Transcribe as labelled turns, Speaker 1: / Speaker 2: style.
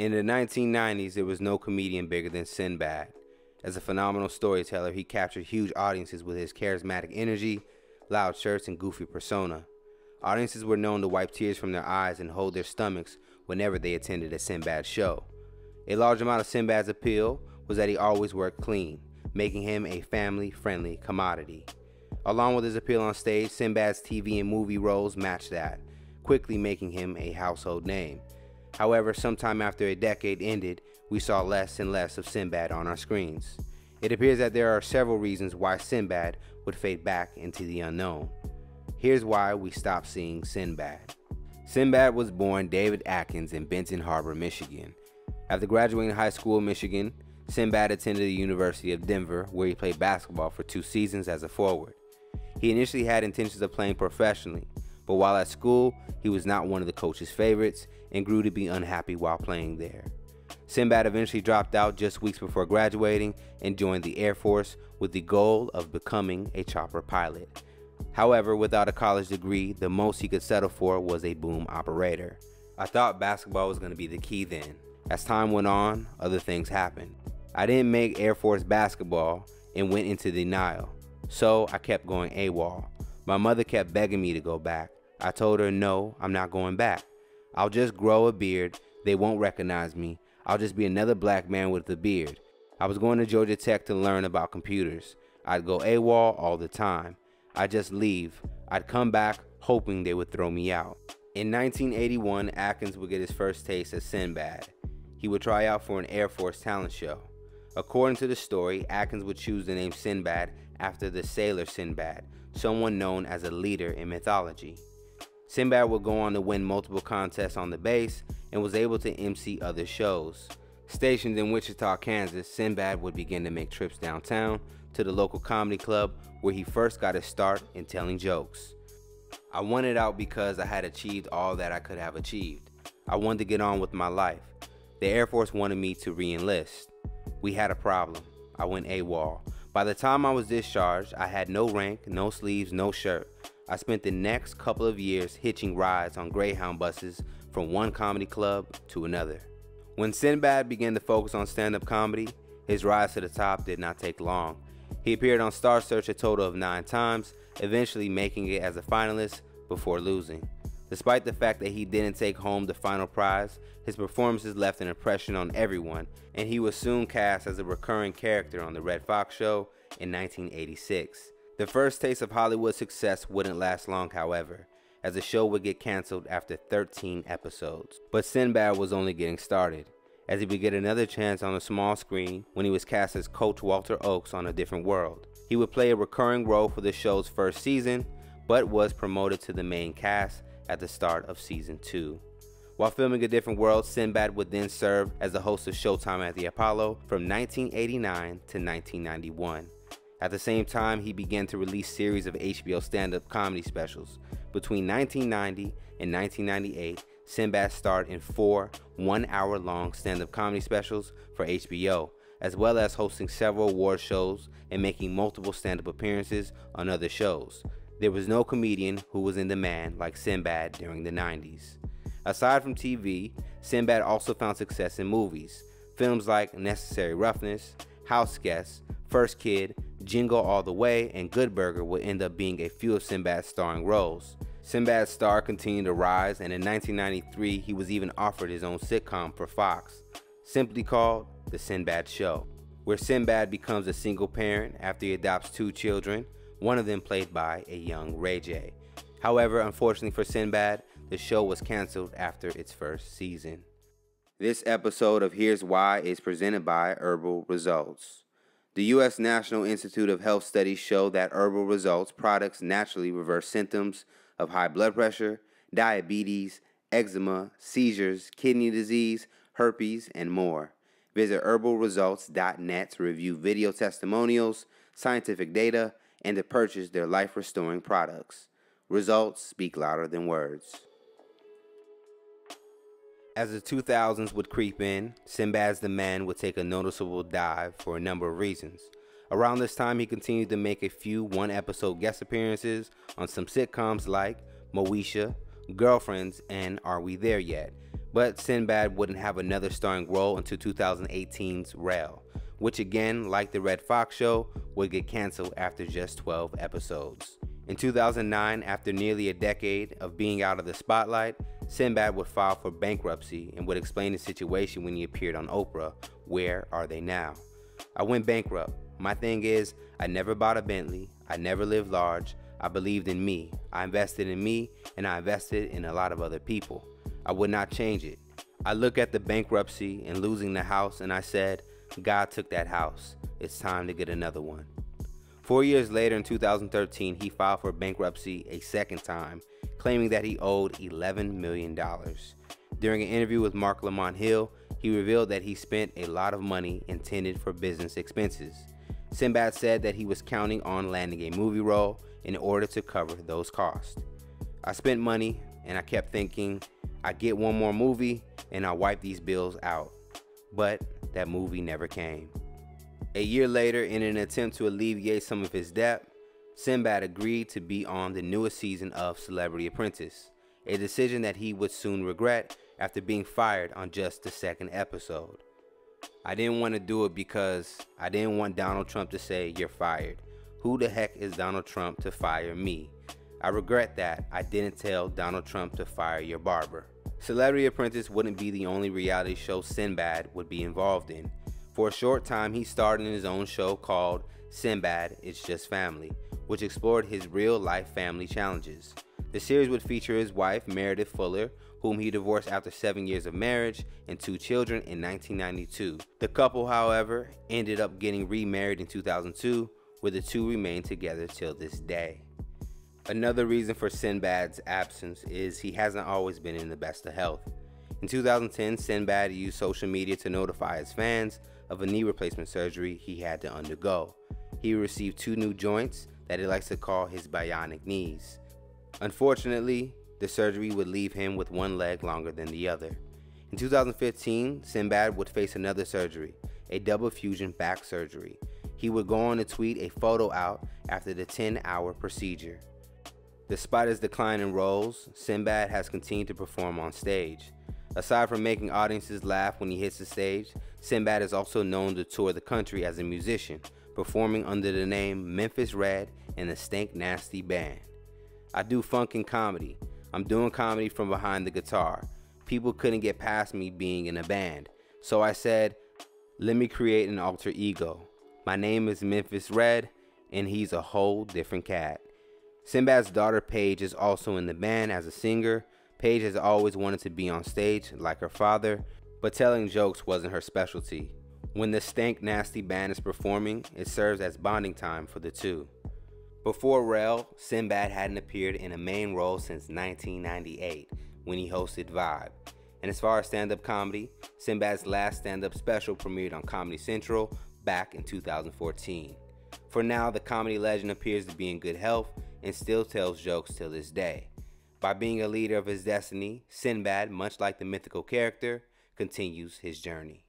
Speaker 1: In the 1990s, there was no comedian bigger than Sinbad. As a phenomenal storyteller, he captured huge audiences with his charismatic energy, loud shirts, and goofy persona. Audiences were known to wipe tears from their eyes and hold their stomachs whenever they attended a Sinbad show. A large amount of Sinbad's appeal was that he always worked clean, making him a family friendly commodity. Along with his appeal on stage, Sinbad's TV and movie roles matched that, quickly making him a household name. However, sometime after a decade ended, we saw less and less of Sinbad on our screens. It appears that there are several reasons why Sinbad would fade back into the unknown. Here's why we stopped seeing Sinbad. Sinbad was born David Atkins in Benton Harbor, Michigan. After graduating high school in Michigan, Sinbad attended the University of Denver, where he played basketball for two seasons as a forward. He initially had intentions of playing professionally, but while at school, he was not one of the coach's favorites and grew to be unhappy while playing there. Sinbad eventually dropped out just weeks before graduating and joined the Air Force with the goal of becoming a chopper pilot. However, without a college degree, the most he could settle for was a boom operator. I thought basketball was going to be the key then. As time went on, other things happened. I didn't make Air Force basketball and went into denial, so I kept going AWOL. My mother kept begging me to go back. I told her, no, I'm not going back. I'll just grow a beard. They won't recognize me. I'll just be another black man with a beard. I was going to Georgia Tech to learn about computers. I'd go AWOL all the time. I'd just leave. I'd come back hoping they would throw me out. In 1981, Atkins would get his first taste of Sinbad. He would try out for an Air Force talent show. According to the story, Atkins would choose the name Sinbad after the sailor Sinbad, someone known as a leader in mythology. Sinbad would go on to win multiple contests on the base and was able to MC other shows. Stationed in Wichita, Kansas, Sinbad would begin to make trips downtown to the local comedy club where he first got his start in telling jokes. I wanted out because I had achieved all that I could have achieved. I wanted to get on with my life. The Air Force wanted me to re enlist. We had a problem. I went AWOL. By the time I was discharged, I had no rank, no sleeves, no shirt. I spent the next couple of years hitching rides on Greyhound buses from one comedy club to another. When Sinbad began to focus on stand up comedy, his rise to the top did not take long. He appeared on Star Search a total of nine times, eventually making it as a finalist before losing. Despite the fact that he didn't take home the final prize, his performances left an impression on everyone, and he was soon cast as a recurring character on The Redd Foxx Show in 1986. The first taste of Hollywood success wouldn't last long, however, as the show would get canceled after 13 episodes. But Sinbad was only getting started, as he would get another chance on the small screen when he was cast as Coach Walter Oakes on A Different World. He would play a recurring role for the show's first season, but was promoted to the main cast at the start of season 2. While filming A Different World, Sinbad would then serve as the host of Showtime at the Apollo from 1989 to 1991. At the same time, he began to release series of HBO stand-up comedy specials. Between 1990 and 1998, Sinbad starred in four one-hour-long stand-up comedy specials for HBO, as well as hosting several award shows and making multiple stand-up appearances on other shows. There was no comedian who was in demand like Sinbad during the 90s. Aside from TV, Sinbad also found success in movies. Films like Necessary Roughness, House Guest, First Kid, Jingle All the Way, and Good Burger would end up being a few of Sinbad's starring roles. Sinbad's star continued to rise, and in 1993, he was even offered his own sitcom for Fox, simply called The Sinbad Show, where Sinbad becomes a single parent after he adopts two children, one of them played by a young Ray J. However, unfortunately for Sinbad, the show was canceled after its first season. This episode of Here's Why is presented by Herbal Results. The U.S. National Institute of Health studies show that herbal results products naturally reverse symptoms of high blood pressure, diabetes, eczema, seizures, kidney disease, herpes, and more. Visit herbalresults.net to review video testimonials, scientific data, and to purchase their life restoring products. Results speak louder than words. As the 2000s would creep in, Sinbad's demand would take a noticeable dive for a number of reasons. Around this time, he continued to make a few one episode guest appearances on some sitcoms like Moesha, Girlfriends, and Are We There Yet? But Sinbad wouldn't have another starring role until 2018's Rel, which again, like the Redd Foxx show, would get canceled after just 12 episodes. In 2009, after nearly a decade of being out of the spotlight, Sinbad would file for bankruptcy and would explain the situation when he appeared on Oprah Where Are They Now? I went bankrupt. My thing is, I never bought a Bentley, I never lived large, I believed in me. I invested in me and I invested in a lot of other people. I would not change it. I look at the bankruptcy and losing the house and I said, God took that house. It's time to get another one. Four years later, in 2013, he filed for bankruptcy a second time, claiming that he owed $11 million. During an interview with Marc Lamont Hill, he revealed that he spent a lot of money intended for business expenses. Sinbad said that he was counting on landing a movie role in order to cover those costs. I spent money and I kept thinking, I get one more movie and I'll wipe these bills out. But that movie never came. A year later, in an attempt to alleviate some of his debt, Sinbad agreed to be on the newest season of Celebrity Apprentice, a decision that he would soon regret after being fired on just the second episode. I didn't want to do it because I didn't want Donald Trump to say, You're fired. Who the heck is Donald Trump to fire me? I regret that I didn't tell Donald Trump to fire your barber. Celebrity Apprentice wouldn't be the only reality show Sinbad would be involved in. For a short time, he starred in his own show called Sinbad It's Just Family, which explored his real life family challenges. The series would feature his wife, Meredith Fuller, whom he divorced after seven years of marriage and two children in 1992. The couple, however, ended up getting remarried in 2002 where the two remain together till this day. Another reason for Sinbad's absence is he hasn't always been in the best of health. In 2010, Sinbad used social media to notify his fans of a knee replacement surgery he had to undergo. He received two new joints that he likes to call his bionic knees. Unfortunately, the surgery would leave him with one leg longer than the other. In 2015, Sinbad would face another surgery, a double fusion back surgery, he would go on to tweet a photo out after the 10 hour procedure. Despite his decline in roles, Sinbad has continued to perform on stage. Aside from making audiences laugh when he hits the stage, Sinbad is also known to tour the country as a musician, performing under the name Memphis Red and the Stank Nasty Band. I do funk and comedy. I'm doing comedy from behind the guitar. People couldn't get past me being in a band. So I said, let me create an alter ego. My name is Memphis Red, and he's a whole different cat. Sinbad's daughter Paige is also in the band as a singer. Paige has always wanted to be on stage like her father, but telling jokes wasn't her specialty. When the Stank Nasty band is performing, it serves as bonding time for the two. Before Rel, Sinbad hadn't appeared in a main role since 1998 when he hosted Vibe. And as far as stand up comedy, Sinbad's last stand up special premiered on Comedy Central back in 2014. For now, the comedy legend appears to be in good health and still tells jokes till this day. By being a leader of his destiny, Sinbad, much like the mythical character, continues his journey.